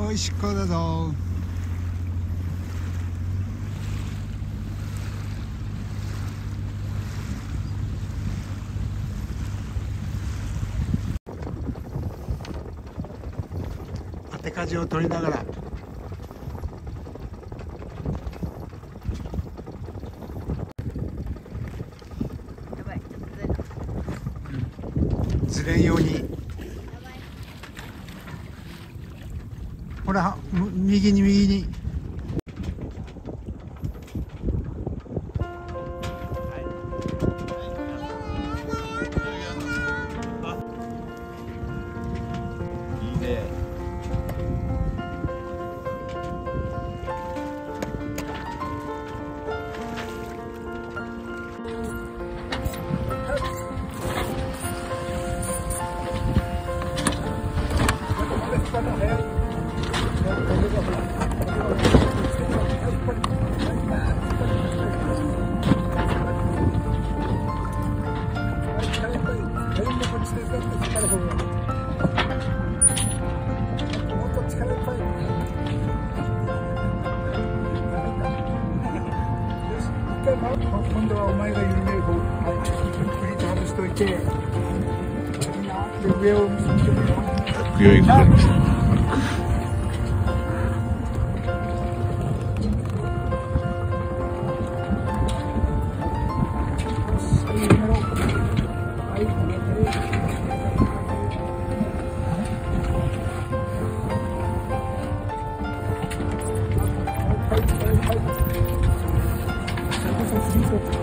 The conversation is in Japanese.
おいしっこだぞ。当て舵を取りながら。ずれんようにほら右に右に。今度はお前がいるねこうはいクリッと外しといてで上を見てみよう。上行くから Thank you.